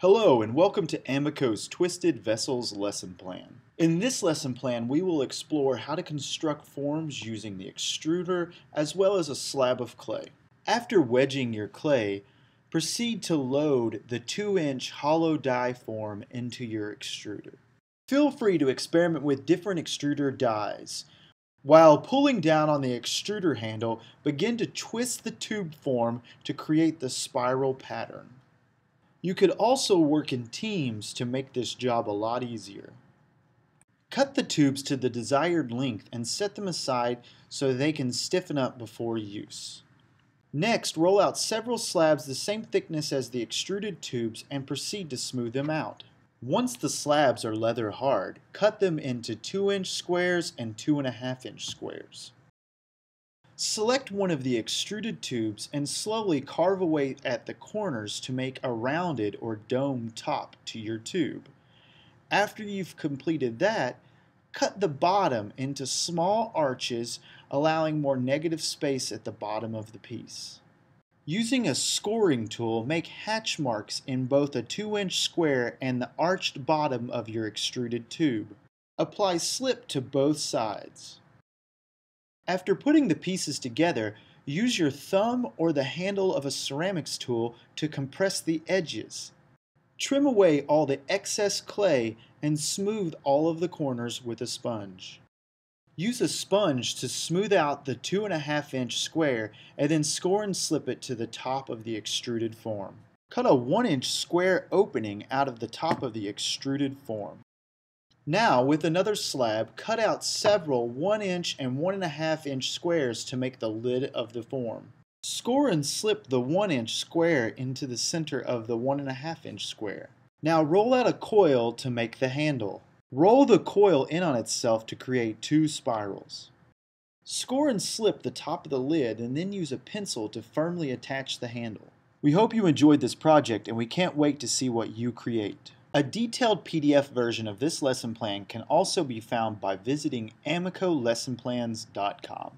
Hello and welcome to AMACO's Twisted Vessels lesson plan. In this lesson plan we will explore how to construct forms using the extruder as well as a slab of clay. After wedging your clay, proceed to load the 2 inch hollow die form into your extruder. Feel free to experiment with different extruder dies. While pulling down on the extruder handle, begin to twist the tube form to create the spiral pattern. You could also work in teams to make this job a lot easier. Cut the tubes to the desired length and set them aside so they can stiffen up before use. Next, roll out several slabs the same thickness as the extruded tubes and proceed to smooth them out. Once the slabs are leather hard, cut them into 2 inch squares and 2.5 inch squares. Select one of the extruded tubes and slowly carve away at the corners to make a rounded or dome top to your tube. After you've completed that, cut the bottom into small arches allowing more negative space at the bottom of the piece. Using a scoring tool, make hatch marks in both a 2 inch square and the arched bottom of your extruded tube. Apply slip to both sides. After putting the pieces together, use your thumb or the handle of a ceramics tool to compress the edges. Trim away all the excess clay and smooth all of the corners with a sponge. Use a sponge to smooth out the 2.5 inch square and then score and slip it to the top of the extruded form. Cut a 1 inch square opening out of the top of the extruded form. Now, with another slab, cut out several 1 inch and 1.5 inch squares to make the lid of the form. Score and slip the 1 inch square into the center of the 1.5 inch square. Now roll out a coil to make the handle. Roll the coil in on itself to create two spirals. Score and slip the top of the lid and then use a pencil to firmly attach the handle. We hope you enjoyed this project and we can't wait to see what you create. A detailed PDF version of this lesson plan can also be found by visiting AMACOLessonplans.com.